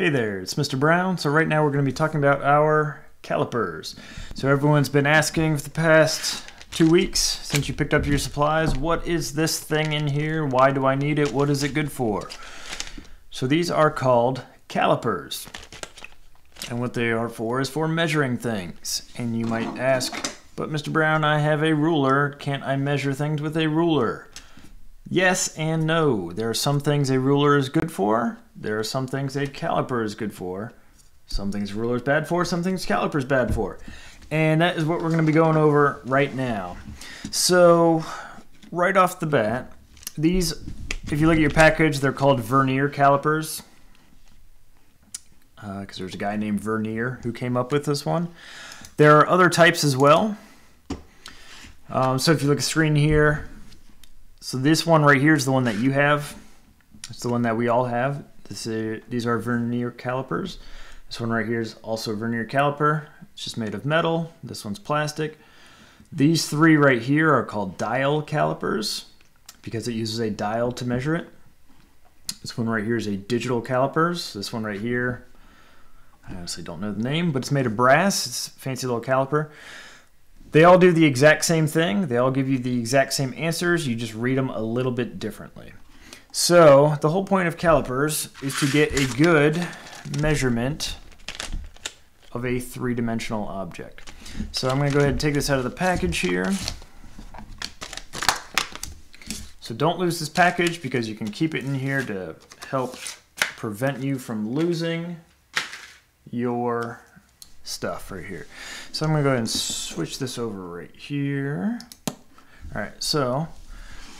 Hey there, it's Mr. Brown. So right now we're going to be talking about our calipers. So everyone's been asking for the past two weeks since you picked up your supplies, what is this thing in here? Why do I need it? What is it good for? So these are called calipers. And what they are for is for measuring things. And you might ask, but Mr. Brown, I have a ruler. Can't I measure things with a ruler? Yes and no. There are some things a ruler is good for. There are some things a caliper is good for. Some things ruler is bad for. Some things caliper is bad for. And that is what we're going to be going over right now. So, right off the bat, these, if you look at your package, they're called vernier calipers. Because uh, there's a guy named Vernier who came up with this one. There are other types as well. Um, so if you look at the screen here, so this one right here is the one that you have. It's the one that we all have. This is, these are vernier calipers. This one right here is also a vernier caliper. It's just made of metal. This one's plastic. These three right here are called dial calipers because it uses a dial to measure it. This one right here is a digital calipers. This one right here, I honestly don't know the name, but it's made of brass. It's fancy little caliper. They all do the exact same thing. They all give you the exact same answers. You just read them a little bit differently. So the whole point of calipers is to get a good measurement of a three-dimensional object. So I'm going to go ahead and take this out of the package here. So don't lose this package because you can keep it in here to help prevent you from losing your stuff right here. So I'm gonna go ahead and switch this over right here. All right, so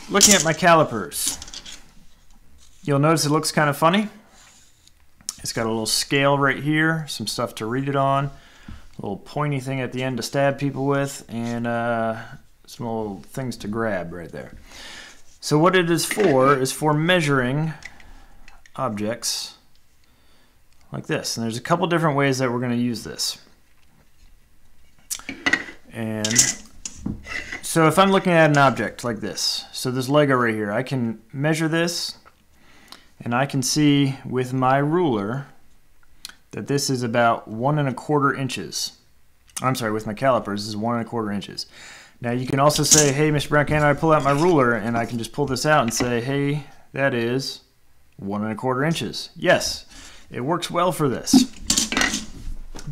looking at my calipers, you'll notice it looks kind of funny. It's got a little scale right here, some stuff to read it on, a little pointy thing at the end to stab people with, and uh, some little things to grab right there. So what it is for is for measuring objects like this. And there's a couple different ways that we're going to use this. And so if I'm looking at an object like this, so this Lego right here, I can measure this and I can see with my ruler that this is about one and a quarter inches. I'm sorry, with my calipers, this is one and a quarter inches. Now you can also say, hey, Mr. Brown, can I pull out my ruler? And I can just pull this out and say, hey, that is one and a quarter inches. Yes, it works well for this.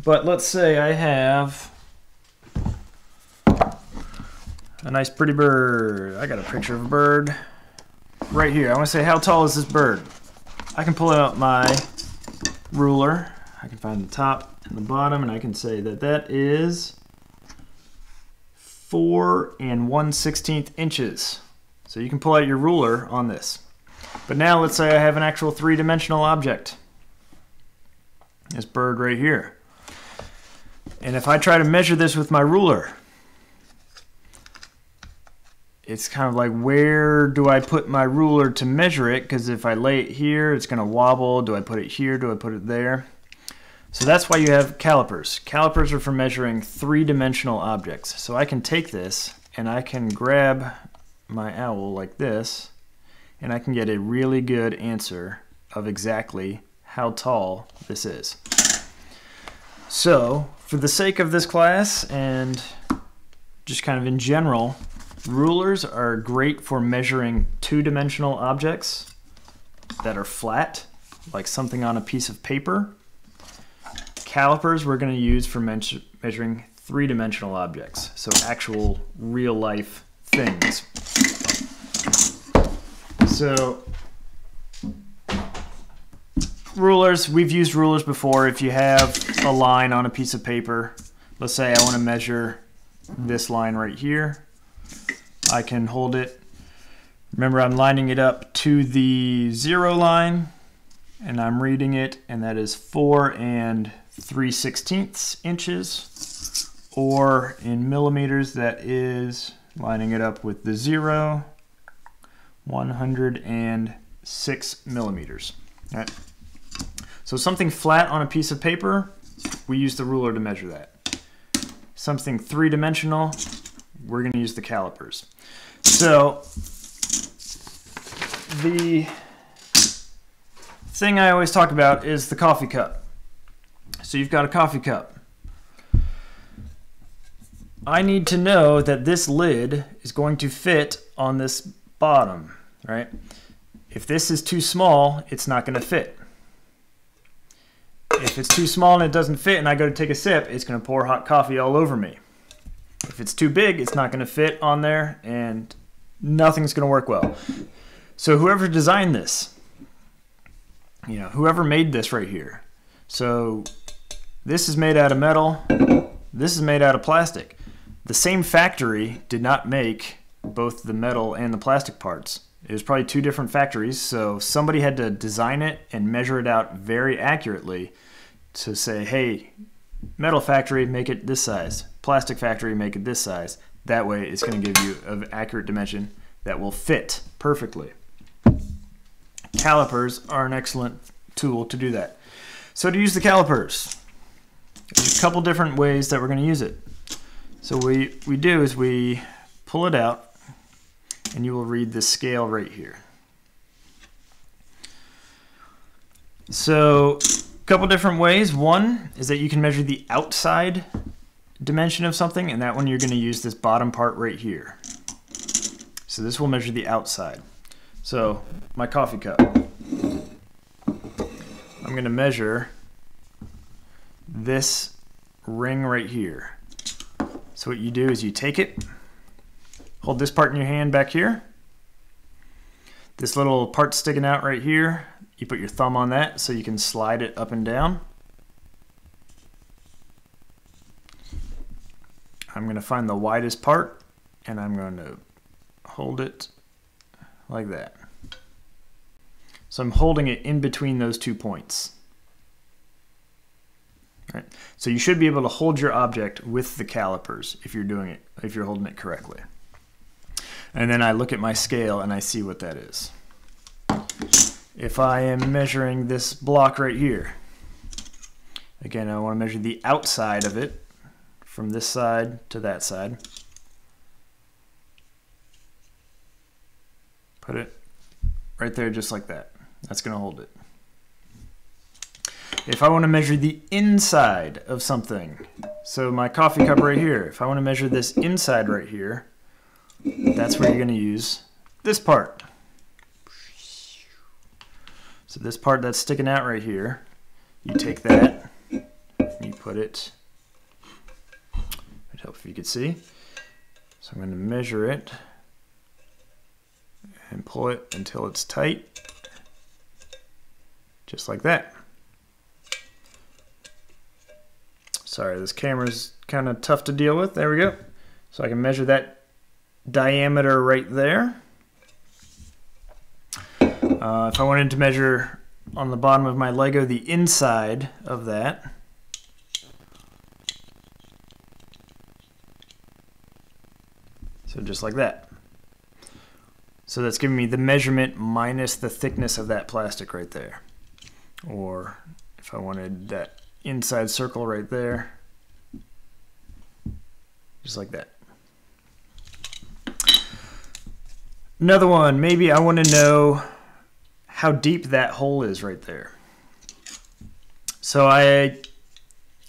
But let's say I have a nice pretty bird. I got a picture of a bird right here. I want to say, how tall is this bird? I can pull out my ruler. I can find the top and the bottom, and I can say that that is 4 and 1 16th inches. So you can pull out your ruler on this. But now let's say I have an actual three-dimensional object. This bird right here. And if I try to measure this with my ruler, it's kind of like where do I put my ruler to measure it? Because if I lay it here, it's going to wobble. Do I put it here? Do I put it there? So that's why you have calipers. Calipers are for measuring three-dimensional objects. So I can take this and I can grab my owl like this and I can get a really good answer of exactly how tall this is. So for the sake of this class and just kind of in general, Rulers are great for measuring two-dimensional objects that are flat, like something on a piece of paper. Calipers we're going to use for measuring three-dimensional objects, so actual real-life things. So rulers, we've used rulers before. If you have a line on a piece of paper, let's say I want to measure this line right here. I can hold it. Remember, I'm lining it up to the zero line and I'm reading it, and that is 4 and 3 sixteenths inches, or in millimeters, that is lining it up with the zero, 106 millimeters. All right. So something flat on a piece of paper, we use the ruler to measure that. Something three-dimensional, we're going to use the calipers. So the thing I always talk about is the coffee cup. So you've got a coffee cup. I need to know that this lid is going to fit on this bottom, right? If this is too small, it's not going to fit. If it's too small and it doesn't fit and I go to take a sip, it's going to pour hot coffee all over me. If it's too big, it's not going to fit on there and nothing's going to work well. So whoever designed this, you know, whoever made this right here. So this is made out of metal. This is made out of plastic. The same factory did not make both the metal and the plastic parts. It was probably two different factories, so somebody had to design it and measure it out very accurately to say, hey, metal factory, make it this size. Plastic factory, make it this size. That way it's going to give you an accurate dimension that will fit perfectly. Calipers are an excellent tool to do that. So to use the calipers, there's a couple different ways that we're going to use it. So we we do is we pull it out and you will read the scale right here. So a couple different ways. One is that you can measure the outside dimension of something and that one you're going to use this bottom part right here. So this will measure the outside. So my coffee cup. I'm going to measure this ring right here. So what you do is you take it, hold this part in your hand back here. This little part sticking out right here, you put your thumb on that so you can slide it up and down. I'm going to find the widest part and I'm going to hold it like that. So I'm holding it in between those two points. Right. So you should be able to hold your object with the calipers if you're doing it, if you're holding it correctly. And then I look at my scale and I see what that is. If I am measuring this block right here, again, I want to measure the outside of it from this side to that side. Put it right there just like that. That's going to hold it. If I want to measure the inside of something, so my coffee cup right here, if I want to measure this inside right here, that's where you're going to use this part. So this part that's sticking out right here, you take that, and you put it, it helps if you could see. So I'm going to measure it and pull it until it's tight, just like that. Sorry, this camera's kind of tough to deal with. There we go. So I can measure that diameter right there. Uh, if I wanted to measure on the bottom of my Lego the inside of that, so just like that. So that's giving me the measurement minus the thickness of that plastic right there. Or if I wanted that inside circle right there. Just like that. Another one, maybe I want to know how deep that hole is right there. So I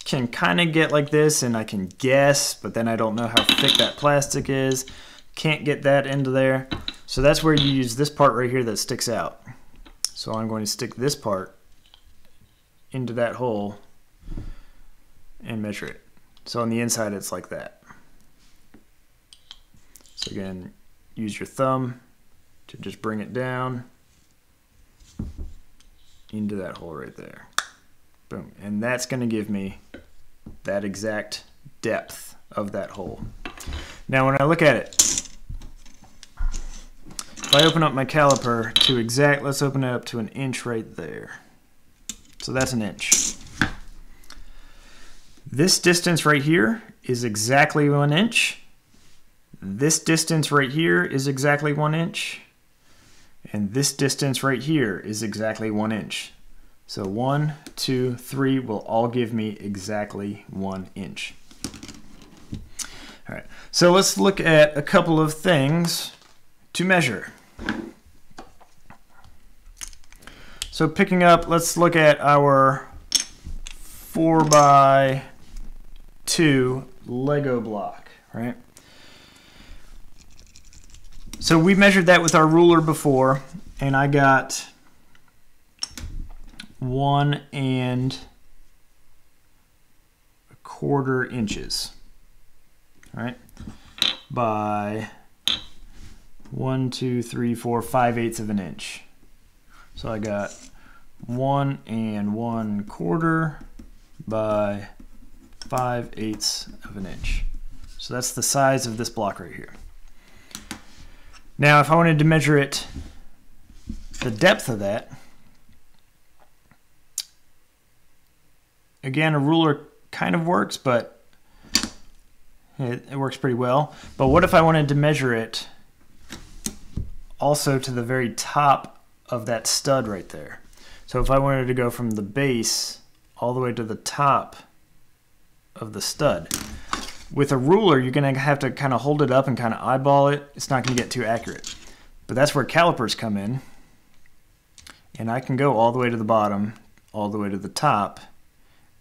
can kind of get like this and I can guess, but then I don't know how thick that plastic is. Can't get that into there. So that's where you use this part right here that sticks out. So I'm going to stick this part into that hole and measure it. So on the inside, it's like that. So again, use your thumb to just bring it down into that hole right there. Boom. And that's going to give me that exact depth of that hole. Now when I look at it, if I open up my caliper to exact, let's open it up to an inch right there. So that's an inch. This distance right here is exactly one inch. This distance right here is exactly one inch. And this distance right here is exactly one inch. So one, two, three will all give me exactly one inch. All right, so let's look at a couple of things to measure. So picking up, let's look at our four by two Lego block, right? So we measured that with our ruler before, and I got one and a quarter inches, right? By one, two, three, four, five eighths of an inch. So I got one and one quarter by five eighths of an inch. So that's the size of this block right here. Now, if I wanted to measure it, the depth of that, again, a ruler kind of works, but it, it works pretty well. But what if I wanted to measure it also to the very top of that stud right there? So if I wanted to go from the base all the way to the top of the stud, with a ruler, you're going to have to kind of hold it up and kind of eyeball it. It's not going to get too accurate. But that's where calipers come in. And I can go all the way to the bottom, all the way to the top,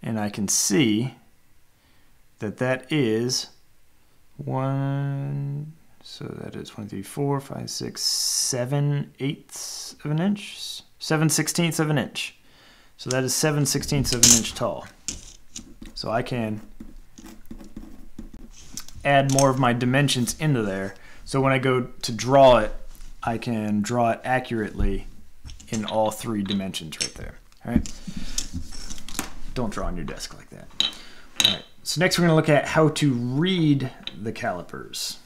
and I can see that that is one, so that is one, three, four, five, six, seven eighths of an inch, seven sixteenths of an inch. So that is seven sixteenths of an inch tall. So I can add more of my dimensions into there. So when I go to draw it, I can draw it accurately in all three dimensions right there. All right. Don't draw on your desk like that. All right. So next we're going to look at how to read the calipers.